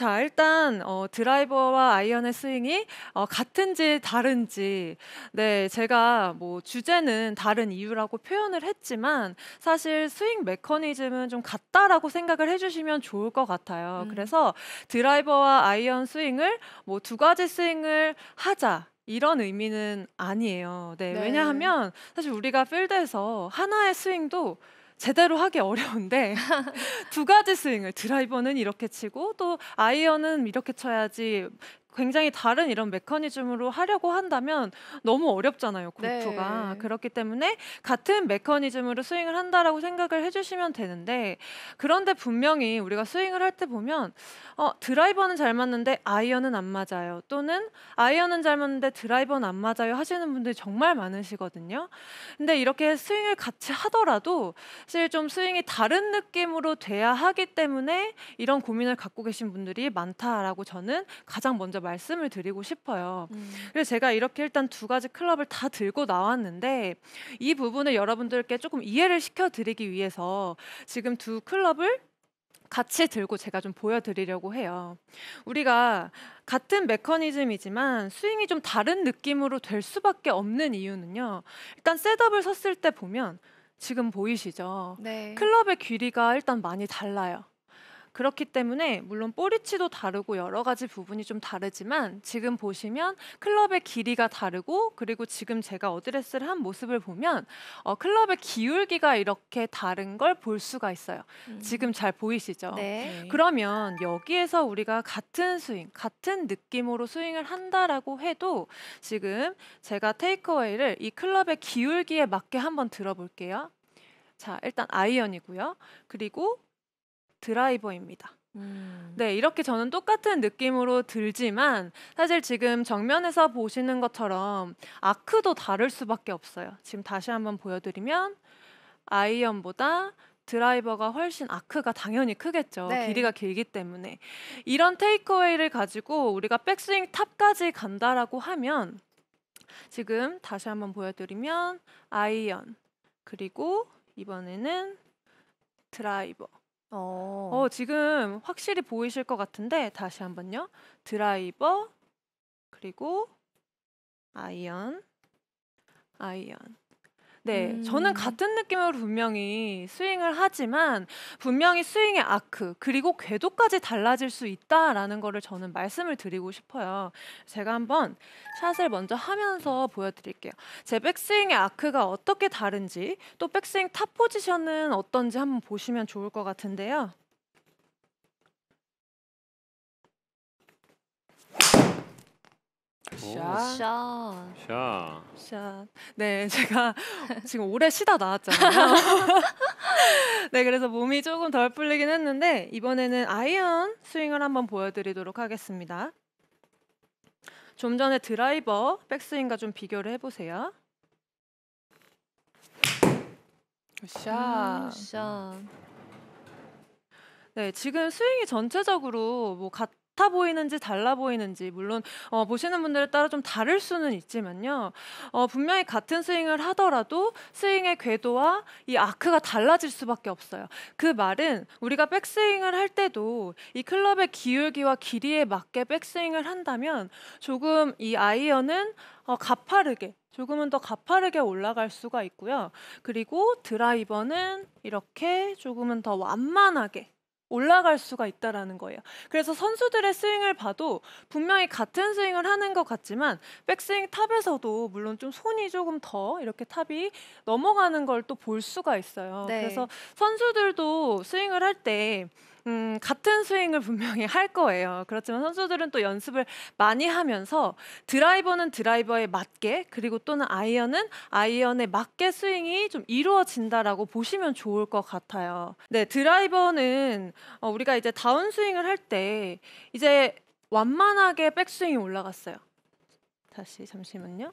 자, 일단 어, 드라이버와 아이언의 스윙이 어, 같은지 다른지, 네, 제가 뭐 주제는 다른 이유라고 표현을 했지만 사실 스윙 메커니즘은 좀 같다라고 생각을 해주시면 좋을 것 같아요. 음. 그래서 드라이버와 아이언 스윙을 뭐 두 가지 스윙을 하자. 이런 의미는 아니에요. 네, 네. 왜냐하면 사실 우리가 필드에서 하나의 스윙도 제대로 하기 어려운데 두 가지 스윙을 드라이버는 이렇게 치고 또 아이언은 이렇게 쳐야지 굉장히 다른 이런 메커니즘으로 하려고 한다면 너무 어렵잖아요 골프가. 네. 그렇기 때문에 같은 메커니즘으로 스윙을 한다라고 생각을 해주시면 되는데 그런데 분명히 우리가 스윙을 할 때 보면 어 드라이버는 잘 맞는데 아이언은 안 맞아요. 또는 아이언은 잘 맞는데 드라이버는 안 맞아요 하시는 분들이 정말 많으시거든요. 근데 이렇게 스윙을 같이 하더라도 사실 좀 스윙이 다른 느낌으로 돼야 하기 때문에 이런 고민을 갖고 계신 분들이 많다라고 저는 가장 먼저 말씀을 드리고 싶어요. 음. 그래서 제가 이렇게 일단 두 가지 클럽을 다 들고 나왔는데 이 부분을 여러분들께 조금 이해를 시켜드리기 위해서 지금 두 클럽을 같이 들고 제가 좀 보여드리려고 해요. 우리가 같은 메커니즘이지만 스윙이 좀 다른 느낌으로 될 수밖에 없는 이유는요. 일단 셋업을 섰을 때 보면 지금 보이시죠? 네. 클럽의 길이가 일단 많이 달라요. 그렇기 때문에 물론 볼위치도 다르고 여러 가지 부분이 좀 다르지만 지금 보시면 클럽의 길이가 다르고 그리고 지금 제가 어드레스를 한 모습을 보면 어, 클럽의 기울기가 이렇게 다른 걸 볼 수가 있어요. 음. 지금 잘 보이시죠? 네. 그러면 여기에서 우리가 같은 스윙, 같은 느낌으로 스윙을 한다라고 해도 지금 제가 takeaway를 이 클럽의 기울기에 맞게 한번 들어볼게요. 자, 일단 아이언이고요. 그리고 드라이버입니다. 음. 네, 이렇게 저는 똑같은 느낌으로 들지만 사실 지금 정면에서 보시는 것처럼 아크도 다를 수밖에 없어요. 지금 다시 한번 보여드리면 아이언보다 드라이버가 훨씬 아크가 당연히 크겠죠. 네. 길이가 길기 때문에 이런 takeaway를 가지고 우리가 백스윙 탑까지 간다라고 하면 지금 다시 한번 보여드리면 아이언 그리고 이번에는 드라이버. 어. 어, 지금 확실히 보이실 것 같은데 다시 한번요. 드라이버 그리고 아이언 아이언. 네, 저는 음. 같은 느낌으로 분명히 스윙을 하지만 분명히 스윙의 아크 그리고 궤도까지 달라질 수 있다라는 거를 저는 말씀을 드리고 싶어요. 제가 한번 샷을 먼저 하면서 보여드릴게요. 제 백스윙의 아크가 어떻게 다른지 또 백스윙 탑 포지션은 어떤지 한번 보시면 좋을 것 같은데요. 샷. 샷. 샤. 샷. 네, 제가 지금 오래 쉬다 나왔잖아요. 네, 그래서 몸이 조금 덜 풀리긴 했는데 이번에는 아이언 스윙을 한번 보여드리도록 하겠습니다. 좀 전에 드라이버 백스윙과 좀 비교를 해보세요. 샷. 음, 샷. 네, 지금 스윙이 전체적으로 뭐 같 아 보이는지 달라 보이는지 물론 어, 보시는 분들에 따라 좀 다를 수는 있지만요. 어, 분명히 같은 스윙을 하더라도 스윙의 궤도와 이 아크가 달라질 수밖에 없어요. 그 말은 우리가 백스윙을 할 때도 이 클럽의 기울기와 길이에 맞게 백스윙을 한다면 조금 이 아이언은 어, 가파르게 조금은 더 가파르게 올라갈 수가 있고요. 그리고 드라이버는 이렇게 조금은 더 완만하게 올라갈 수가 있다라는 거예요. 그래서 선수들의 스윙을 봐도 분명히 같은 스윙을 하는 것 같지만 백스윙 탑에서도 물론 좀 손이 조금 더 이렇게 탑이 넘어가는 걸 또 볼 수가 있어요. 네. 그래서 선수들도 스윙을 할때 음, 같은 스윙을 분명히 할 거예요. 그렇지만 선수들은 또 연습을 많이 하면서 드라이버는 드라이버에 맞게 그리고 또는 아이언은 아이언에 맞게 스윙이 좀 이루어진다라고 보시면 좋을 것 같아요. 네, 드라이버는 어, 우리가 이제 다운 스윙을 할 때 이제 완만하게 백스윙이 올라갔어요. 다시 잠시만요.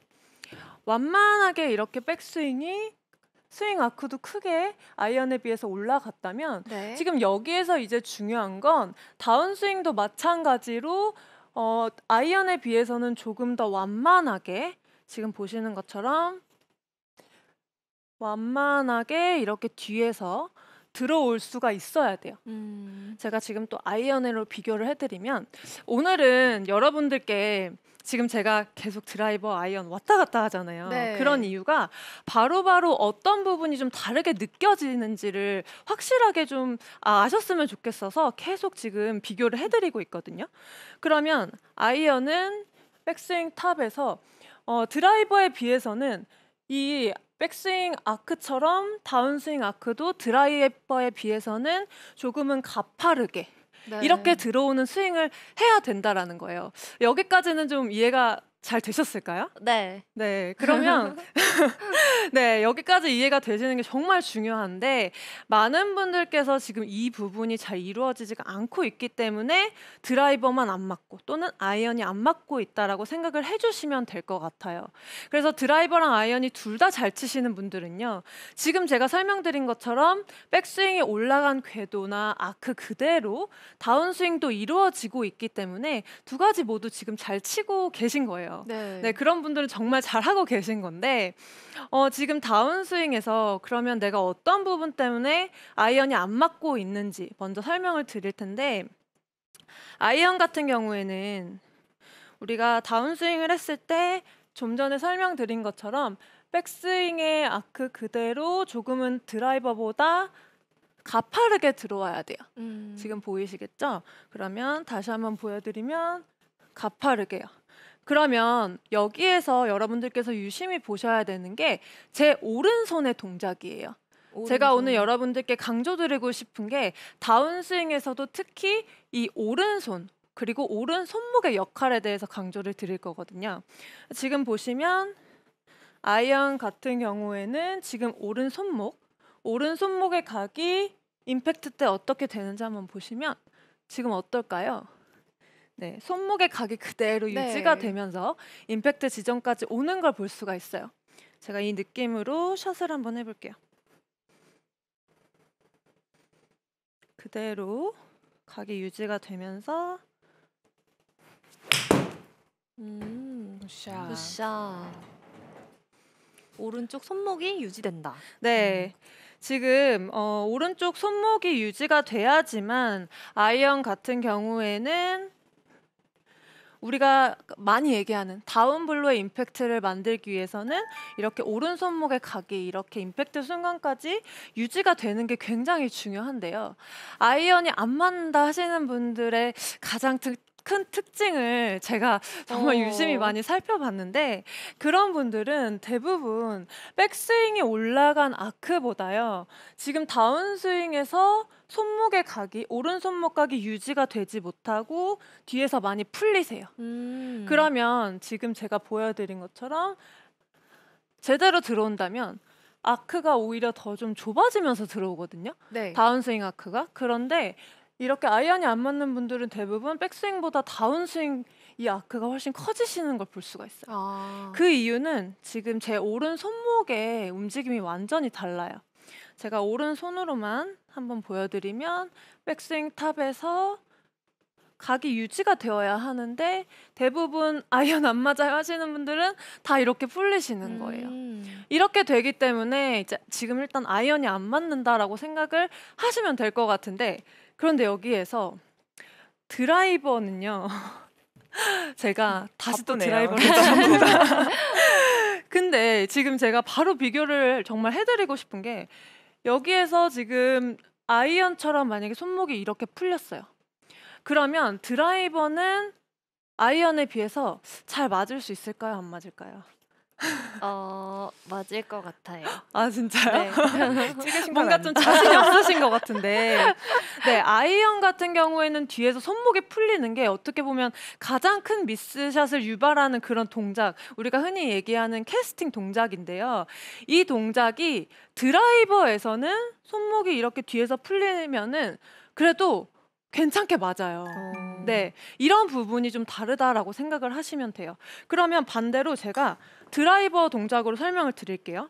완만하게 이렇게 백스윙이 스윙 아크도 크게 아이언에 비해서 올라갔다면 네. 지금 여기에서 이제 중요한 건 다운 스윙도 마찬가지로 어, 아이언에 비해서는 조금 더 완만하게 지금 보시는 것처럼 완만하게 이렇게 뒤에서 들어올 수가 있어야 돼요. 음. 제가 지금 또 아이언으로 비교를 해드리면 오늘은 여러분들께 지금 제가 계속 드라이버 아이언 왔다 갔다 하잖아요. 네. 그런 이유가 바로바로 어떤 부분이 좀 다르게 느껴지는지를 확실하게 좀 아, 아셨으면 좋겠어서 계속 지금 비교를 해드리고 있거든요. 그러면 아이언은 백스윙 탑에서 어, 드라이버에 비해서는 이 백스윙 아크처럼 다운스윙 아크도 드라이버에 비해서는 조금은 가파르게 네. 이렇게 들어오는 스윙을 해야 된다라는 거예요. 여기까지는 좀 이해가 잘 되셨을까요? 네. 네, 그러면 네 여기까지 이해가 되시는 게 정말 중요한데 많은 분들께서 지금 이 부분이 잘 이루어지지가 않고 있기 때문에 드라이버만 안 맞고 또는 아이언이 안 맞고 있다라고 생각을 해주시면 될 것 같아요. 그래서 드라이버랑 아이언이 둘 다 잘 치시는 분들은요, 지금 제가 설명드린 것처럼 백스윙이 올라간 궤도나 아크 그대로 다운스윙도 이루어지고 있기 때문에 두 가지 모두 지금 잘 치고 계신 거예요. 네. 네, 그런 분들은 정말 잘하고 계신 건데, 어, 지금 다운스윙에서 그러면 내가 어떤 부분 때문에 아이언이 안 맞고 있는지 먼저 설명을 드릴 텐데, 아이언 같은 경우에는 우리가 다운스윙을 했을 때 좀 전에 설명드린 것처럼 백스윙의 아크 그대로 조금은 드라이버보다 가파르게 들어와야 돼요. 음. 지금 보이시겠죠? 그러면 다시 한번 보여드리면 가파르게요. 그러면 여기에서 여러분들께서 유심히 보셔야 되는 게 제 오른손의 동작이에요. 제가 오늘 여러분들께 강조드리고 싶은 게 다운스윙에서도 특히 이 오른손 그리고 오른 손목의 역할에 대해서 강조를 드릴 거거든요. 지금 보시면 아이언 같은 경우에는 지금 오른 손목, 오른 손목의 각이 임팩트 때 어떻게 되는지 한번 보시면 지금 어떨까요? 네, 손목의 각이 그대로 네. 유지가 되면서 임팩트 지점까지 오는 걸 볼 수가 있어요. 제가 이 느낌으로 샷을 한번 해볼게요. 그대로 각이 유지가 되면서 음. 굿샷. 굿샷. 오른쪽 손목이 유지된다. 네. 지금 어, 오른쪽 손목이 유지가 돼야지만 아이언 같은 경우에는 우리가 많이 얘기하는 다운 블로의 임팩트를 만들기 위해서는 이렇게 오른 손목의 각이 이렇게 임팩트 순간까지 유지가 되는 게 굉장히 중요한데요. 아이언이 안 맞는다 하시는 분들의 가장 특, 큰 특징을 제가 정말 어. 유심히 많이 살펴봤는데 그런 분들은 대부분 백스윙이 올라간 아크보다요. 지금 다운스윙에서 손목의 각이 오른 손목 각이 유지가 되지 못하고 뒤에서 많이 풀리세요. 음. 그러면 지금 제가 보여드린 것처럼 제대로 들어온다면 아크가 오히려 더 좀 좁아지면서 들어오거든요. 네. 다운스윙 아크가. 그런데 이렇게 아이언이 안 맞는 분들은 대부분 백스윙보다 다운스윙 이 아크가 훨씬 커지시는 걸 볼 수가 있어요. 아. 그 이유는 지금 제 오른 손목의 움직임이 완전히 달라요. 제가 오른 손으로만 한번 보여드리면 백스윙 탑에서 각이 유지가 되어야 하는데 대부분 아이언 안 맞아요 하시는 분들은 다 이렇게 풀리시는 거예요. 음. 이렇게 되기 때문에 이제 지금 일단 아이언이 안 맞는다라고 생각을 하시면 될 것 같은데 그런데 여기에서 드라이버는요. 제가 다시 또 바쁘네요. 드라이버를 했습니다. 근데 지금 제가 바로 비교를 정말 해드리고 싶은 게 여기에서 지금 아이언처럼 만약에 손목이 이렇게 풀렸어요. 그러면 드라이버는 아이언에 비해서 잘 맞을 수 있을까요? 안 맞을까요? 어 맞을 것 같아요. 아 진짜요? 네. 뭔가 좀? 자신이 없으신 것 같은데 네 아이언 같은 경우에는 뒤에서 손목이 풀리는 게 어떻게 보면 가장 큰 미스샷을 유발하는 그런 동작 우리가 흔히 얘기하는 캐스팅 동작인데요 이 동작이 드라이버에서는 손목이 이렇게 뒤에서 풀리면은 그래도 괜찮게 맞아요. 어. 네, 이런 부분이 좀 다르다라고 생각을 하시면 돼요. 그러면 반대로 제가 드라이버 동작으로 설명을 드릴게요.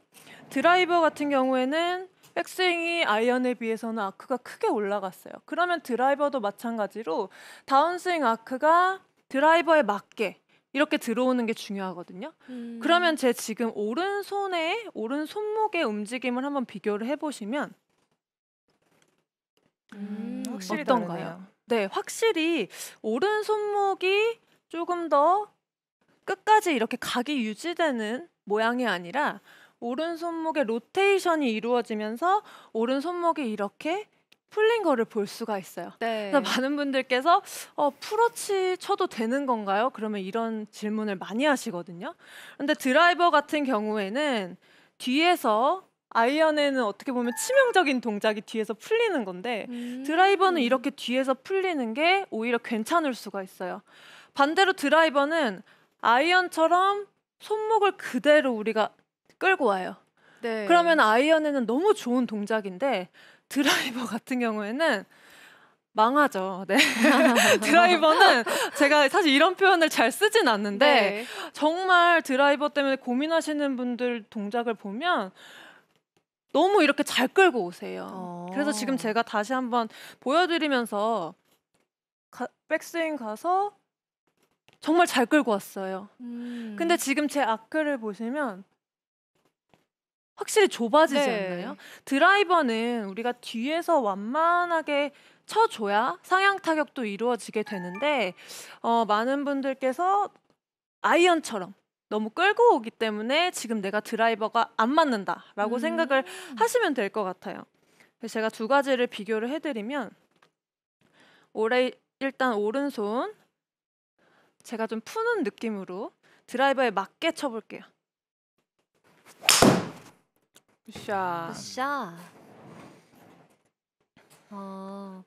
드라이버 같은 경우에는 백스윙이 아이언에 비해서는 아크가 크게 올라갔어요. 그러면 드라이버도 마찬가지로 다운스윙 아크가 드라이버에 맞게 이렇게 들어오는 게 중요하거든요. 음. 그러면 제 지금 오른손에 오른 손목의 움직임을 한번 비교를 해보시면 음, 확실히 어떤가요? 다르네요. 네, 확실히 오른 손목이 조금 더 끝까지 이렇게 각이 유지되는 모양이 아니라 오른 손목의 로테이션이 이루어지면서 오른 손목이 이렇게 풀린 거를 볼 수가 있어요. 네. 그래서 많은 분들께서 어, 풀어치 쳐도 되는 건가요? 그러면 이런 질문을 많이 하시거든요. 근데 드라이버 같은 경우에는 뒤에서 아이언에는 어떻게 보면 치명적인 동작이 뒤에서 풀리는 건데 음. 드라이버는 이렇게 뒤에서 풀리는 게 오히려 괜찮을 수가 있어요. 반대로 드라이버는 아이언처럼 손목을 그대로 우리가 끌고 와요. 네. 그러면 아이언에는 너무 좋은 동작인데 드라이버 같은 경우에는 망하죠. 네. 드라이버는 제가 사실 이런 표현을 잘 쓰진 않는데 네. 정말 드라이버 때문에 고민하시는 분들 동작을 보면 너무 이렇게 잘 끌고 오세요. 어. 그래서 지금 제가 다시 한번 보여드리면서 가- 백스윙 가서 정말 잘 끌고 왔어요. 음. 근데 지금 제 아크를 보시면 확실히 좁아지지 네. 않나요? 드라이버는 우리가 뒤에서 완만하게 쳐줘야 상향 타격도 이루어지게 되는데 어, 많은 분들께서 아이언처럼 너무 끌고 오기 때문에 지금 내가 드라이버가 안 맞는다라고 음. 생각을 하시면 될 것 같아요. 그래서 제가 두 가지를 비교를 해드리면 올해 일단 오른손 제가 좀 푸는 느낌으로 드라이버에 맞게 쳐볼게요. 샷. 샷. 어.